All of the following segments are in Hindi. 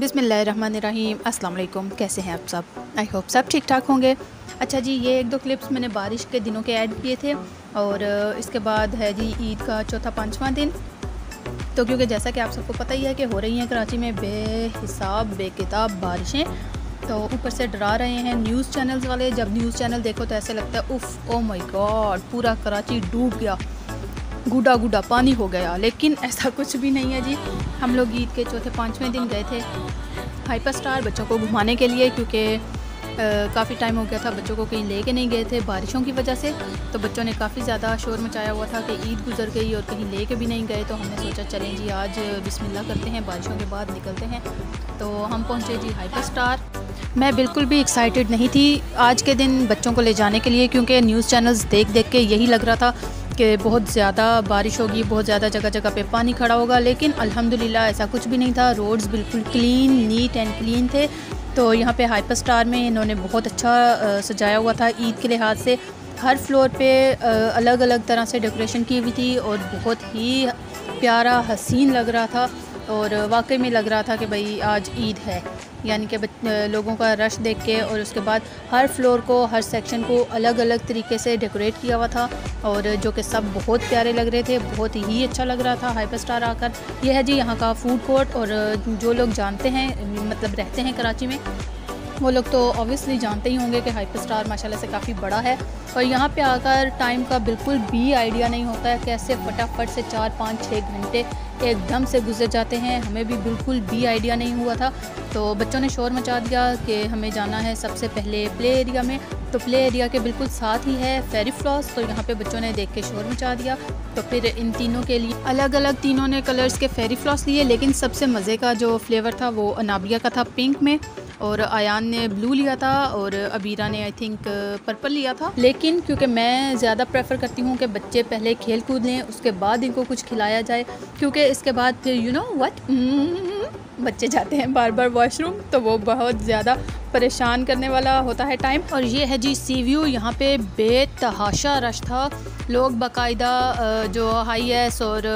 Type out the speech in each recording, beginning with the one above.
बिसमीम वालेकुम कैसे हैं आप सब? आई होप सब ठीक ठाक होंगे। अच्छा जी, ये एक दो क्लिप्स मैंने बारिश के दिनों के ऐड किए थे और इसके बाद है जी ईद का चौथा पाँचवा दिन। तो क्योंकि जैसा कि आप सबको पता ही है कि हो रही हैं कराची में बेहिसाब, बेकिताब बारिशें। तो ऊपर से डरा रहे हैं न्यूज़ चैनल्स वाले। जब न्यूज़ चैनल देखो तो ऐसे लगता है, उफ़ ओ माय गॉड पूरा कराची डूब गया। गुडा गुडा पानी हो गया। लेकिन ऐसा कुछ भी नहीं है जी। हम लोग ईद के चौथे, पाँचवें दिन गए थे हाइपर स्टार बच्चों को घुमाने के लिए, क्योंकि काफ़ी टाइम हो गया था बच्चों को कहीं ले के नहीं गए थे बारिशों की वजह से। तो बच्चों ने काफ़ी ज़्यादा शोर मचाया हुआ था कि ईद गुजर गई और कहीं ले के भी नहीं गए। तो हमने सोचा, चलें जी, आज बिस्मिल्लाह करते हैं, बारिशों के बाद निकलते हैं। तो हम पहुँचे जी हाइपर स्टार मैं बिल्कुल भी एक्साइटेड नहीं थी आज के दिन बच्चों को ले जाने के लिए, क्योंकि न्यूज़ चैनल्स देख देख के यही लग रहा था कि बहुत ज़्यादा बारिश होगी, बहुत ज़्यादा जगह जगह पे पानी खड़ा होगा, लेकिन अल्हम्दुलिल्लाह ऐसा कुछ भी नहीं था। रोड्स बिल्कुल क्लीन, नीट एंड क्लीन थे। तो यहाँ पे हाइपर स्टार में इन्होंने बहुत अच्छा सजाया हुआ था ईद के लिहाज से। हर फ्लोर पे अलग अलग तरह से डेकोरेशन की हुई थी और बहुत ही प्यारा, हसीन लग रहा था। और वाकई में लग रहा था कि भाई आज ईद है। यानी कि लोगों का रश देख के और उसके बाद हर फ्लोर को, हर सेक्शन को अलग अलग तरीके से डेकोरेट किया हुआ था और जो कि सब बहुत प्यारे लग रहे थे, बहुत ही अच्छा लग रहा था हाइपर स्टार आकर। यह है जी यहाँ का फ़ूड कोर्ट और जो लोग जानते हैं मतलब रहते हैं कराची में वो लोग तो ऑब्वियसली जानते ही होंगे कि हाइपर स्टार माशाल्लाह से काफ़ी बड़ा है। और यहाँ पे आकर टाइम का बिल्कुल भी आइडिया नहीं होता है, कैसे फटाफट से चार, पाँच छः घंटे एकदम से गुजर जाते हैं, हमें भी बिल्कुल भी आइडिया नहीं हुआ था। तो बच्चों ने शोर मचा दिया कि हमें जाना है सबसे पहले प्ले एरिया में। तो प्ले एरिया के बिल्कुल साथ ही है फेरी फ्लॉस तो यहाँ पे बच्चों ने देख के शोर मचा दिया। तो फिर इन तीनों के लिए अलग अलग तीनों ने कलर्स के फेरी फ्लॉस लिए, लेकिन सबसे मज़े का जो फ्लेवर था वो अनाबिया का था पिंक में। और आयान ने ब्लू लिया था और अबीरा ने आई थिंक पर्पल लिया था। लेकिन क्योंकि मैं ज़्यादा प्रेफर करती हूँ कि बच्चे पहले खेल कूद लें, उसके बाद इनको कुछ खिलाया जाए, क्योंकि इसके बाद फिर यू नो वट बच्चे जाते हैं बार बार वॉशरूम तो वो बहुत ज़्यादा परेशान करने वाला होता है टाइम। और ये है जी सी व्यू यहाँ पे बेतहाशा रश था। लोग बाकायदा जो हाई एस और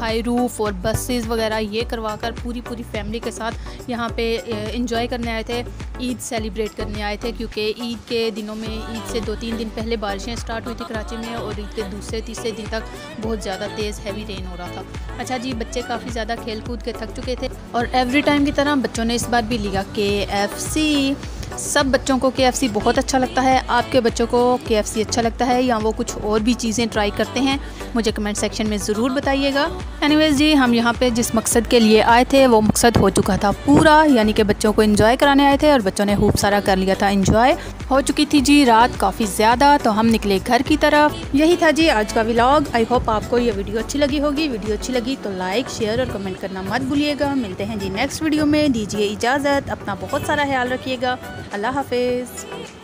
हाई रूफ और बसेस वगैरह ये करवा कर पूरी पूरी फैमिली के साथ यहाँ पे इंजॉय करने आए थे, ईद सेलिब्रेट करने आए थे, क्योंकि ईद के दिनों में, ईद से दो तीन दिन पहले बारिशें स्टार्ट हुई थी कराची में और ईद के दूसरे तीसरे दिन तक बहुत ज़्यादा तेज़ हैवी रेन हो रहा था। अच्छा जी, बच्चे काफ़ी ज़्यादा खेल कूद के थक चुके थे और एवरी टाइम की तरह बच्चों ने इस बार भी लिया के एफ़ सी России. सब बच्चों को के बहुत अच्छा लगता है। आपके बच्चों को के अच्छा लगता है या वो कुछ और भी चीज़ें ट्राई करते हैं, मुझे कमेंट सेक्शन में ज़रूर बताइएगा। एनीवेज जी, हम यहाँ पे जिस मकसद के लिए आए थे, वो मकसद हो चुका था पूरा, यानी कि बच्चों को इन्जॉय कराने आए थे और बच्चों ने खूब सारा कर लिया था इन्जॉय हो चुकी थी जी रात काफ़ी ज़्यादा तो हम निकले घर की तरफ़। यही था जी आज का व्लॉग आई होप आपको ये वीडियो अच्छी लगी होगी। वीडियो अच्छी लगी तो लाइक शेयर और कमेंट करना मत भूलिएगा। मिलते हैं जी नेक्स्ट वीडियो में। दीजिए इजाज़त, अपना बहुत सारा ख्याल रखिएगा। अल्लाह हाफिज़।